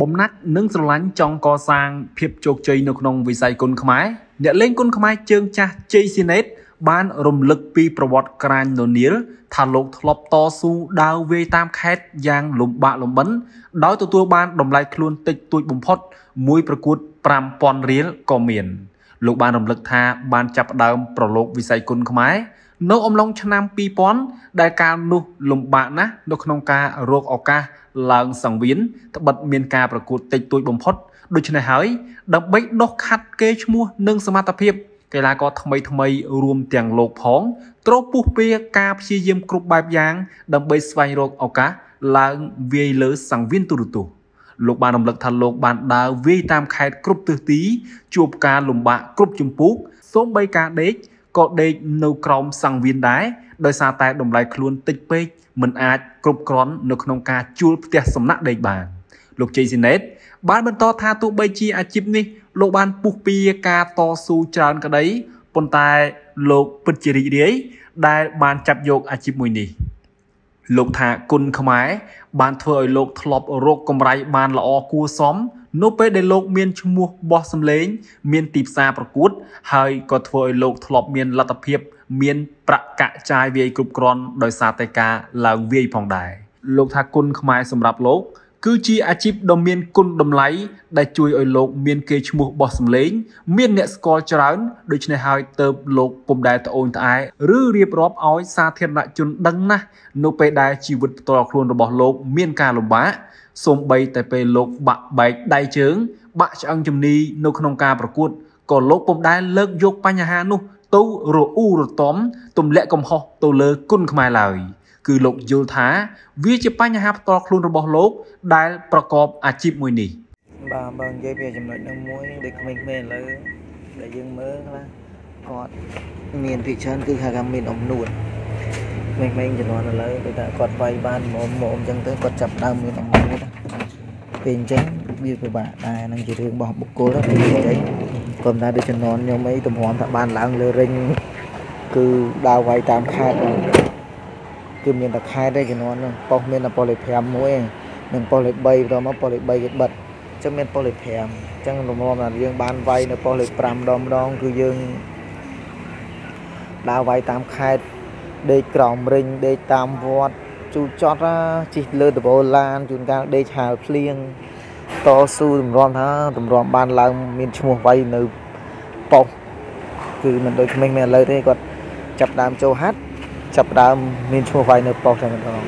បំណាច់និងស្រឡាញ់ចង់កសាងភាពជោគជ័យនៅក្នុងវិស័យគុនខ្មែរអ្នកលេងគុនខ្មែរជើងចាស់ជ័យស៊ីណេតបានរំលឹកពីប្រវត្តិក្រាញននៀលថាលោកធ្លាប់តស៊ូដើរវាយតាមខេត្តយ៉ាងលំបាកលំបិនដោយទទួលបានតម្លៃខ្លួនតិចតួចបំផុតមួយប្រកួត5000រៀលក៏មានលោកបានរំលឹកថាបានចាប់ផ្ដើមប្រឡូកវិស័យគុនខ្មែរ នៅអំឡុងឆ្នាំ2000ដែលកាលនោះលំបាកណាស់នៅក្នុងការរកឱកាសឡើងសង្វៀនត្បិតមានការប្រកួតតិចតួចបំផុតដូច្នេះហើយដើម្បីដុសខាត់គេឈ្មោះនិងសមត្ថភាពកីឡាករថ្មីថ្មីរួមទាំងលោកផងត្រូវពុះពៀការព្យាយាមគ្រប់បែបយ៉ាង ដើម្បីស្វែងរកឱកាសឡើងវាយលើសង្វៀនទូរទស្សន៍លោកបានរំលឹកថាលោកបានដើរវាយតាមខេត្តគ្រប់ទិសទីជួបការលំបាកគ្រប់ជំពូកសូម្បីការដេក ក៏ដេកនៅក្រោមសង្វៀនដែរដោយសារតែតម្លៃខ្លួនតិចពេកមិនអាចគ្រប់គ្រាន់នៅក្នុងការជួលផ្ទះសំណាក់ដេកបានលោកជ័យស៊ីណេតបានបន្តថាទោះបីជាអាជីពនេះលោកបានពុះពៀការតស៊ូច្រើនក្តីប៉ុន្តែលោកពិតជារីករាយដែលបានចាប់យកអាជីពមួយនេះលោកថាគុណខ្មែរបានធ្វើឲ្យលោកធ្លាប់រកកម្រៃបានល្អគួរសម នៅពេលដែលលោកមានឈ្មោះបោះសម្លេង មានទីផ្សារប្រកួត ហើយក៏ធ្វើឲ្យលោកធ្លាប់មានលទ្ធភាព មានប្រាក់កាក់ចាយវាយគ្រប់គ្រាន់ដោយសារតែការឡើងវាយផងដែរលោកថាគុណខ្មែរសម្រាប់លោក គឺជាអាជីពដ៏មានគុណតម្លៃដែលជួយឲ្យលោកមានកេរ្តិ៍ឈ្មោះបោះសម្លេង មានអ្នកស្គាល់ច្រើនដូច្នេះហើយទៅលោកពុំដែលត្អូញត្អែឬរៀបរាប់ឲ្យសាធារណជនដឹងណាស់នៅពេលដែលជីវិតផ្ទាល់ខ្លួនរបស់លោកមានការលំបាកសូម្បីតែពេលលោកបាក់បែកដៃជើង បាក់ឆ្អឹងជំនីនៅក្នុងការប្រកួតក៏លោកពុំដែលលើកយកបញ្ហានោះទៅរអ៊ូរតំទម្លាក់កំហុសទៅលើគុណខ្មែរឡើយ។ គឺលោកយល់ថា វាជាបញ្ហាផ្ទាល់ខ្លួនរបស់លោក ដែលប្រកបអាជីពមួយនេះបាទបើនិយាយពីចំណុចនឹងមួយដូចក្មេងៗឥឡូវដែលយើងមើលខ្លះគាត់មានពីច្រើនគឺថាមានអំនួតក្មេងៗជំនាន់ឥឡូវគឺថាគាត់វាយបានមុំមុំអញ្ចឹងទៅគាត់ចាប់ដើមមានអំនួតពេលអញ្ចឹងវាពិបាកដែរនឹងជារឿងរបស់បុគ្គលទៅអញ្ចឹងគាត់ថាដូចជំនាន់ខ្ញុំអីតម្រាំថាបានឡើងលើរិញគឺដើរវាយតាមខេត្ត គឺមានតែខេតទេជំនាន់ហ្នឹងប៉ុស្តិ៍មានតែប៉ុស្តិ៍លេខ5មួយនិងប៉ុស្តិ៍លេខ3បន្តមកប៉ុស្តិ៍លេខ3គេបិទអញ្ចឹងមានប៉ុស្តិ៍លេខ5អញ្ចឹងរំលំថាយើងបានវាយនៅប៉ុស្តិ៍លេខ5ម្ដងម្ដងគឺយើងដើរវាយតាមខេត្តដេកក្រោមរិញដេកតាមវត្តជូចត់ជិះលើដបូឡានជួនកាលដេកហាលភ្លៀងតស៊ូតម្រាំថាតម្រាំបានឡើងមានឈ្មោះវាយនៅប៉ុស្តិ៍គឺមិនដូចក្មេងៗឥឡូវទេគាត់ចាប់ដើមចូលហាត់ ចាប់ដើមមានឈ្មោះវាយនៅប៉ុស្តិ៍តែម្ដង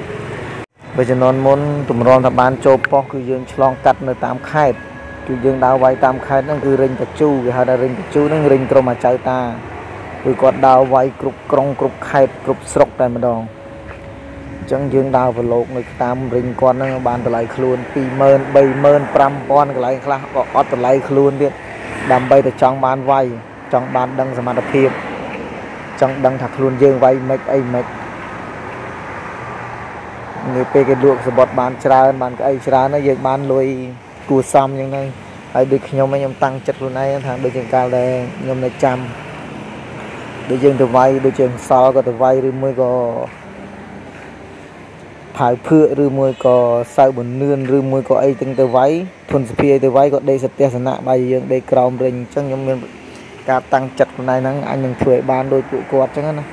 បើជំនាន់មុនតម្រាំថាបានចូលប៉ុស្តិ៍គឺយើងឆ្លងកាត់នៅតាមខេត្តគឺយើងដើរវាយតាមខេត្តហ្នឹងគឺរិញតាជូគេហៅថារិញតាជូហ្នឹងរិញក្រុមអាចៅតាគឺគាត់ដើរវាយគ្រប់ក្រុងគ្រប់ខេត្តគ្រប់ស្រុកតែម្ដងអញ្ចឹងយើងដើរប្រឡូកនៅតាមរិញគាត់ហ្នឹងបានតម្លៃខ្លួន20000 30000 5000កន្លែងខ្លះក៏អត់តម្លៃខ្លួនទៀតដើម្បីតែចង់បានវាយចង់បានដឹងសមត្ថភាព ចង់ដឹងថាខ្លួនយើងវាយមិនអីមិននេះពេលគេលក់សបុតបានច្រើនបានក្អីច្រើនហើយយើងបានលុយគួសមអញ្ចឹងទៅហើយដូចខ្ញុំខ្ញុំតាំងចិត្តខ្លួនឯងថាដូចជាកាលដែលខ្ញុំនៅចាំដូចយើងទៅវាយដូចជាសល់ក៏ទៅវាយឬមួយក៏ថៅភឿកឬមួយក៏សៅបនឿនឬមួយក៏អីទាំងទៅវាយធនសភាទៅវាយក៏ដេកសត្យសនៈបាយយើងដេកក្រោមរិញអញ្ចឹងខ្ញុំមាន ការតាំងចិត្តខ្លួនឯងហ្នឹងអញនឹងធ្វើឲ្យបានដូចពួកគាត់អញ្ចឹងណា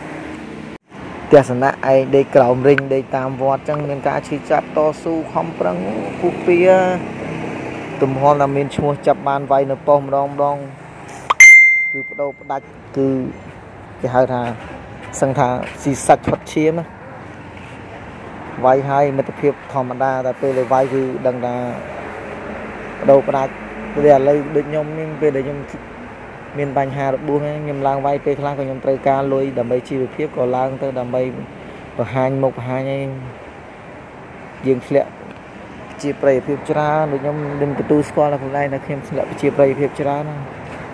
ទស្សនៈឯងដេកក្រោមរិញដេកតាមវត្តអញ្ចឹងមានការឈឺចាប់តស៊ូខំប្រឹងពុះពៀទំហំថាមានឈ្មោះចាប់បានវាយនៅប៉ុស្ម្ដងម្ដងគឺបដោផ្ដាច់គឺគេហៅថាសឹងថាស៊ីសាច់ផុតឈាមណាវាយហើយមិត្តភាពធម្មតាតែពេលវាយគឺដឹងថាបដោផ្ដាច់ពេលឥឡូវដូចខ្ញុំនេះពេលដែលខ្ញុំ មានបញ្ហារបួសខ្ញុំឡើងវាយពេលខ្លះក៏ខ្ញុំត្រូវការលុយដើម្បីជីវភាពក៏ឡើងទៅដើម្បីបង្ហាញមុខបង្ហាញឲ្យយើងធ្លាក់ជាប្រយោជន៍ច្រើនដូចខ្ញុំនឹងទទួលស្គាល់ដល់ខ្លួនឯងថាខ្ញុំធ្លាក់ជាប្រយោជន៍ច្រើន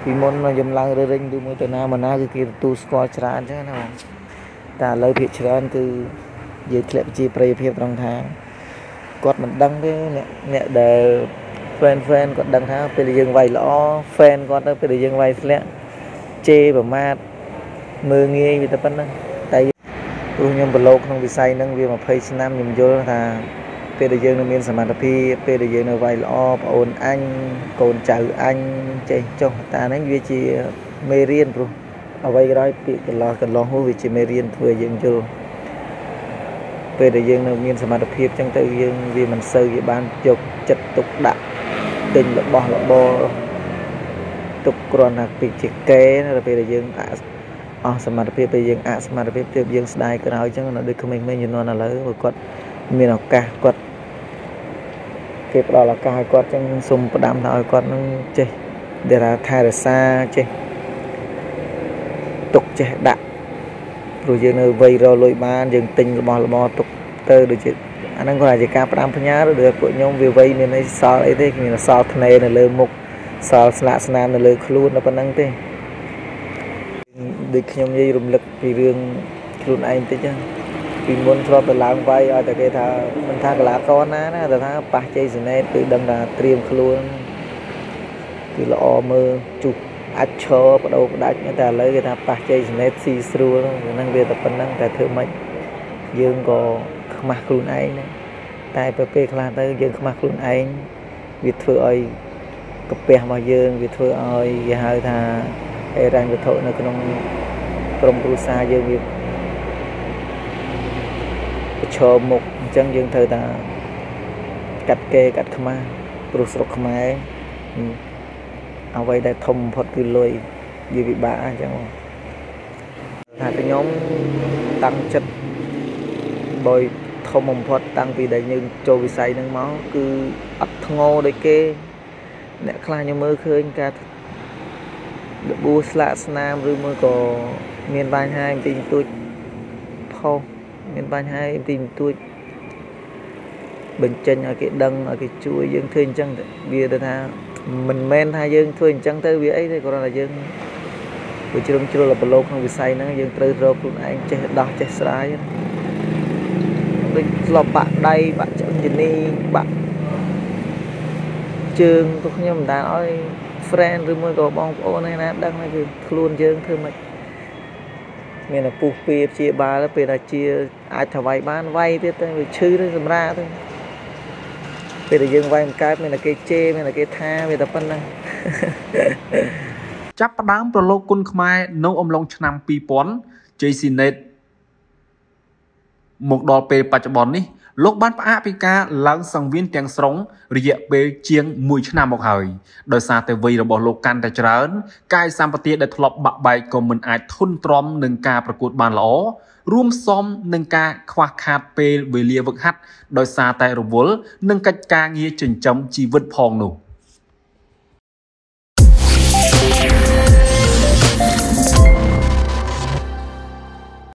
ពីមុនខ្ញុំឡើងរើរិញឬមួយទៅណាមកណាគឺគេទទួលស្គាល់ច្រើនអញ្ចឹងណាបងតែឥឡូវភាគច្រើនគឺយើងធ្លាក់ជាប្រយោជន៍ត្រង់ថាគាត់មិនដឹងទេអ្នកអ្នកដែល fan fan គាត់ដឹងថាពេលយើងវាយល្អ fan គាត់ទៅពេលយើងវាយធ្លាក់ជេរប្រមាថមើងងាយវាតែប៉ុណ្្នឹងតែព្រោះខ្ញុំប្រឡូកក្នុងវិស័យហ្នឹងវា20ឆ្នាំខ្ញុំយល់ថាពពេលដែលយើងនៅមានសមត្ថភាពពេលដែលយើងនៅវាយល្អប្អូនអញកូនចៅអញចេះចុះតាហ្នឹងវាជាមេរៀនព្រោះអ្វីក៏ដោយពាក្យកន្លោះកន្លោះនោះវាជាមេរៀនធ្វើឲ្យយើងយល់ពេលដែលយើងនៅមានសមត្ថភាពចឹងទៅយើងវាមិនសូវវាបានយកចិត្តទុកដាក់ ទិញរបស់របរទុកគ្រាន់តែពីជាកេណាពេលដែលយើងអស់សមត្ថភាពពេលយើងអសមត្ថភាពទើបយើងស្ដាយក្រោយចឹងដូចក្មេងៗជំនាន់ឥឡូវគាត់មានឱកាសគាត់គេផ្ដល់ឱកាសឲ្យគាត់ចឹងសុំផ្ដាំទៅឲ្យគាត់នឹងចេះដែលថាថែរក្សាចេះទុកចេះដាក់ព្រោះយើងនៅវ័យរលុយបានយើងទិញរបស់របរទុកទៅដូចជា អាហ្នឹងគាត់អាចជាការផ្ដាំផ្ញើឬពួកខ្ញុំវាវ័យមានអីសល់អីទេគ្មានសល់ធ្នេនៅលើមុខសល់ស្លាកស្នាមនៅលើខ្លួនតែប៉ុណ្្នឹងទេដូចខ្ញុំនិយាយរំលឹកពីរឿងខ្លួនឯងតិចហ្នឹងពីមុនធ្លាប់ទៅឡើងវាយឲ្យតែគេថាមិនថាកលាករណាណាតែថាប៉ះជ័យសណេតគឺដឹងថាត្រៀមខ្លួនគឺល្អមើលជុះអាចឈរបដោផ្ដាច់តែឥឡូវគេថាប៉ះជ័យសណេតស៊ីស្រួលហ្នឹងវាតែប៉ុណ្្នឹងតែធ្វើម៉េចយើងក៏ ខ្មាស់ខ្លួនឯងដែរតែពេលខ្លះទៅយើងខ្មាស់ខ្លួនឯងវាធ្វើឲ្យកាពះរបស់យើងវាធ្វើឲ្យគេហៅថាអេរ៉ាញ់វត្ថុនៅក្នុងក្រុមគ្រួសារយើងវាប្រឈមមុខអញ្ចឹងយើងត្រូវថាកាត់គេកាត់ខ្មាស់ព្រោះស្រុកខ្មែរអ្វីដែលធំបំផុតគឺលុយវាពិបាកអញ្ចឹងថាខ្ញុំតាំងចិត្តបើ ធំបំផុតតាំងពីដែលយើងចូលវិស័យហ្នឹងមកគឺអត់ធ្ងោដូចគេ អ្នកខ្លះខ្ញុំមើលឃើញការរបួសស្លាកស្នាមឬមួយក៏មានបញ្ហាបន្តិចបន្តួចផុសមានបញ្ហាបន្តិចបន្តួចបញ្ចេញឲ្យគេដឹងឲ្យគេជួយយើងធ្វើអញ្ចឹងវាទៅថាមិនមែនថាយើងធ្វើអញ្ចឹងទៅវាអីទេគ្រាន់តែយើងវាជ្រុំជ្រុលប្រឡូកក្នុងវិស័យហ្នឹងយើងត្រូវរកខ្លួនឯងចេះដោះចេះស្រាយ ដូចស្លប់បាក់ដៃបាក់ឆ្អឹងជំនីបាក់ជើងទៅខ្ញុំមិនដាល់ឲ្យ friend ឬមួយក៏បងប្អូនឯណាដឹងគឺខ្លួនយើងធ្វើមិនមានតែពុះពៀព្យាបាលពេលដែលជាអាចថ្វាយបានវាយទៀតទៅវាឈឺទៅសម្រាទៅពេលដែលយើងវាយមិនកើតមានតែគេជេរមានតែគេថាវាតែប៉ុណ្្នឹងចាប់ផ្ដើមប្រឡូកគុណខ្មែរនៅអំឡុងឆ្នាំ2000 JC Net មកដល់ពេលបច្ចុប្បន្ននេះលោកបានផ្អាកពីការឡើងសង្វៀនទាំងស្រុងរយៈពេលជាង1ឆ្នាំមកហើយដោយសារតែវ័យរបស់លោកកាន់តែច្រើនកាយសម្បទាដែលធ្លាប់បាក់បែកក៏មិនអាចធន់ទ្រាំនឹងការប្រកួតបានល្អរួមផ្សំនឹងការខ្វះខាតពេលវេលាវឹកហាត់ដោយសារតែរវល់និងកិច្ចការងារចិញ្ចឹមជីវិតផងនោះ